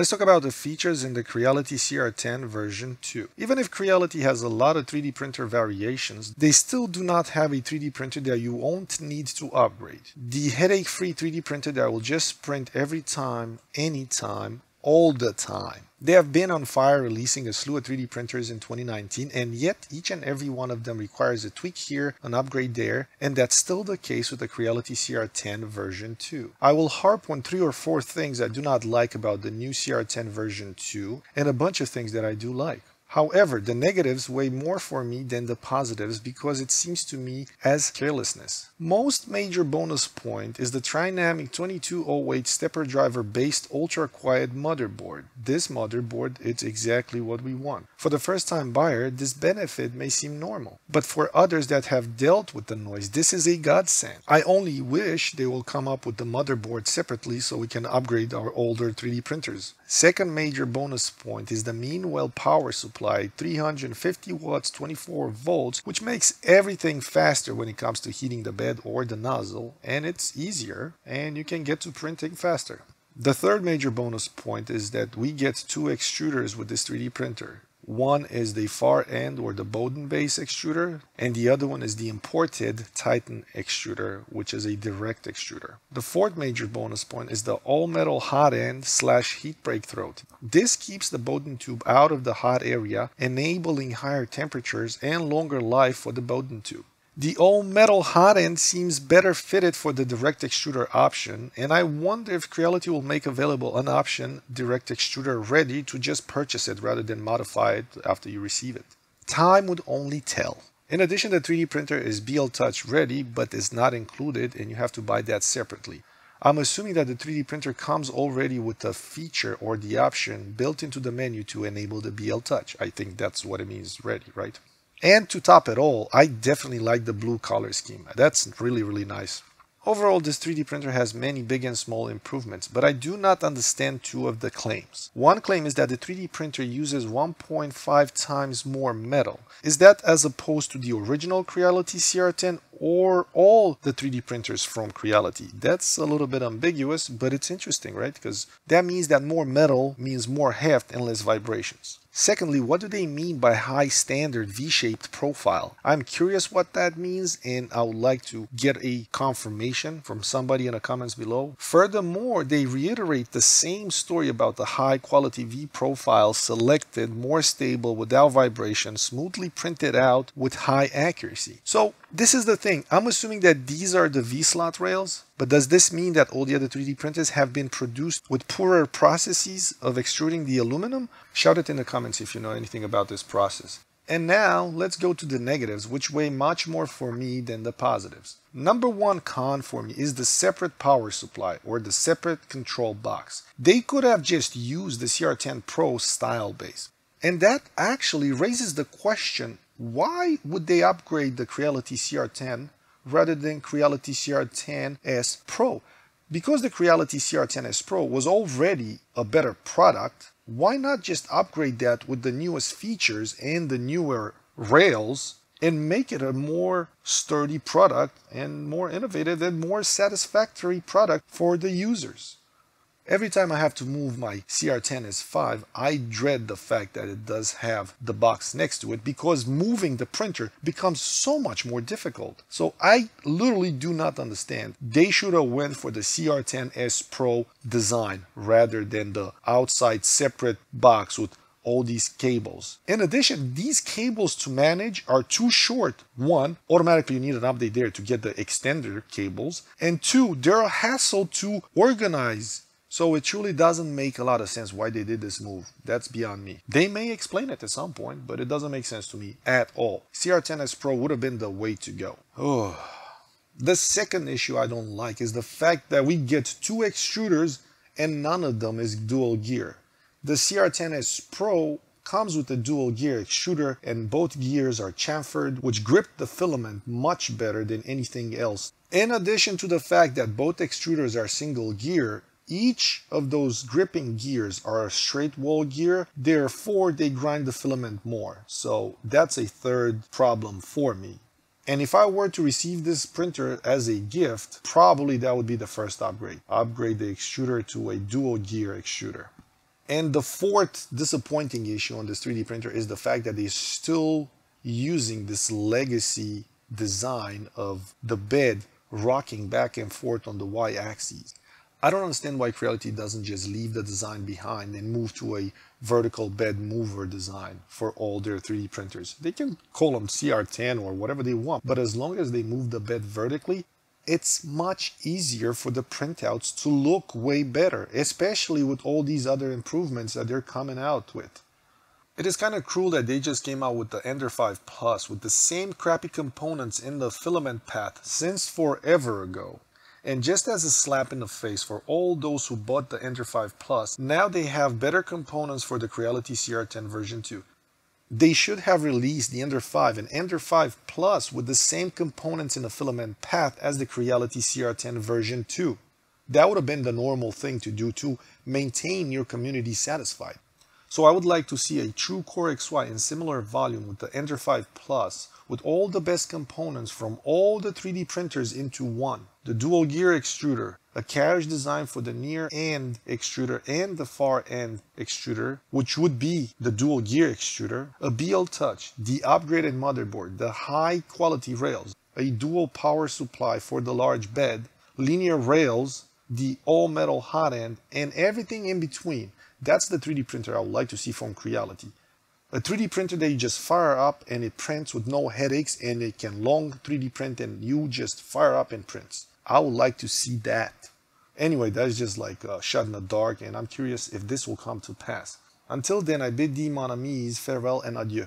Let's talk about the features in the Creality CR10 version 2. Even if Creality has a lot of 3D printer variations, they still do not have a 3D printer that you won't need to upgrade. The headache-free 3D printer that will just print every time, anytime, all the time. They have been on fire releasing a slew of 3D printers in 2019 and yet each and every one of them requires a tweak here, an upgrade there, and that's still the case with the Creality CR10 version 2. I will harp on three or four things I do not like about the new CR10 version 2 and a bunch of things that I do like. However, the negatives weigh more for me than the positives because it seems to me as carelessness. Most major bonus point is the Trinamic 2208 stepper driver based ultra quiet motherboard. This motherboard it's exactly what we want. For the first time buyer, this benefit may seem normal, but for others that have dealt with the noise, this is a godsend. I only wish they will come up with the motherboard separately so we can upgrade our older 3D printers. Second major bonus point is the Meanwell power supply 350 watts 24 volts which makes everything faster when it comes to heating the bed or the nozzle and it's easier and you can get to printing faster. The third major bonus point is that we get two extruders with this 3D printer. One is the far end or the Bowden base extruder, and the other one is the imported Titan extruder, which is a direct extruder. The fourth major bonus point is the all metal hot end slash heat break throat. This keeps the Bowden tube out of the hot area, enabling higher temperatures and longer life for the Bowden tube. The all metal hot end seems better fitted for the direct extruder option and I wonder if Creality will make available an option direct extruder ready to just purchase it rather than modify it after you receive it. Time would only tell. In addition the 3D printer is BL Touch ready but is not included and you have to buy that separately. I'm assuming that the 3D printer comes already with the feature or the option built into the menu to enable the BL Touch. I think that's what it means ready, right? And to top it all, I definitely like the blue color scheme. That's really, really nice. Overall, this 3D printer has many big and small improvements, but I do not understand two of the claims. One claim is that the 3D printer uses 1.5 times more metal. Is that as opposed to the original Creality CR10 or all the 3D printers from Creality? That's a little bit ambiguous, but it's interesting, right? Because that means that more metal means more heft and less vibrations. Secondly, what do they mean by high standard V-shaped profile? I'm curious what that means and I would like to get a confirmation from somebody in the comments below. Furthermore, they reiterate the same story about the high quality V profile selected, more stable, without vibration, smoothly printed out with high accuracy. So this is the thing. I'm assuming that these are the V-slot rails, but does this mean that all the other 3D printers have been produced with poorer processes of extruding the aluminum? Shout it in the comments if you know anything about this process. And now let's go to the negatives, which weigh much more for me than the positives. Number one con for me is the separate power supply or the separate control box. They could have just used the CR10 Pro style base. And that actually raises the question why would they upgrade the Creality CR10 rather than Creality CR10S Pro? Because the Creality CR10S Pro was already a better product, why not just upgrade that with the newest features and the newer rails and make it a more sturdy product and more innovative and more satisfactory product for the users? Every time I have to move my CR10S5, I dread the fact that it does have the box next to it because moving the printer becomes so much more difficult. So I literally do not understand. They should have went for the CR10S Pro design rather than the outside separate box with all these cables. In addition, these cables to manage are too short. One, automatically you need an update there to get the extender cables. And two, they're a hassle to organize so it truly doesn't make a lot of sense why they did this move. That's beyond me. They may explain it at some point, but it doesn't make sense to me at all. CR10S Pro would have been the way to go. Oh. The second issue I don't like is the fact that we get two extruders and none of them is dual gear. The CR10S Pro comes with a dual gear extruder and both gears are chamfered which grip the filament much better than anything else. In addition to the fact that both extruders are single gear, each of those gripping gears are a straight wall gear, therefore they grind the filament more. So that's a third problem for me. And if I were to receive this printer as a gift, probably that would be the first upgrade. Upgrade the extruder to a dual gear extruder. And the fourth disappointing issue on this 3D printer is the fact that they're still using this legacy design of the bed rocking back and forth on the y-axis. I don't understand why Creality doesn't just leave the design behind and move to a vertical bed mover design for all their 3D printers. They can call them CR10 or whatever they want, but as long as they move the bed vertically, it's much easier for the printouts to look way better, especially with all these other improvements that they're coming out with. It is kind of cruel that they just came out with the Ender 5 Plus with the same crappy components in the filament path since forever ago. And just as a slap in the face for all those who bought the Ender 5 Plus, now they have better components for the Creality CR10 version 2. They should have released the Ender 5 and Ender 5 Plus with the same components in the filament path as the Creality CR10 version 2. That would have been the normal thing to do to maintain your community satisfied. So I would like to see a true Core XY in similar volume with the Ender 5 Plus with all the best components from all the 3D printers into one. The dual gear extruder, a carriage design for the near end extruder and the far end extruder, which would be the dual gear extruder, a BL Touch, the upgraded motherboard, the high quality rails, a dual power supply for the large bed, linear rails, the all metal hot end, and everything in between. That's the 3D printer I would like to see from Creality. A 3D printer that you just fire up and it prints with no headaches and it can long 3D print and you just fire up and prints. I would like to see that. Anyway, that's just like a shot in the dark and I'm curious if this will come to pass. Until then, I bid thee mon amis farewell and adieu.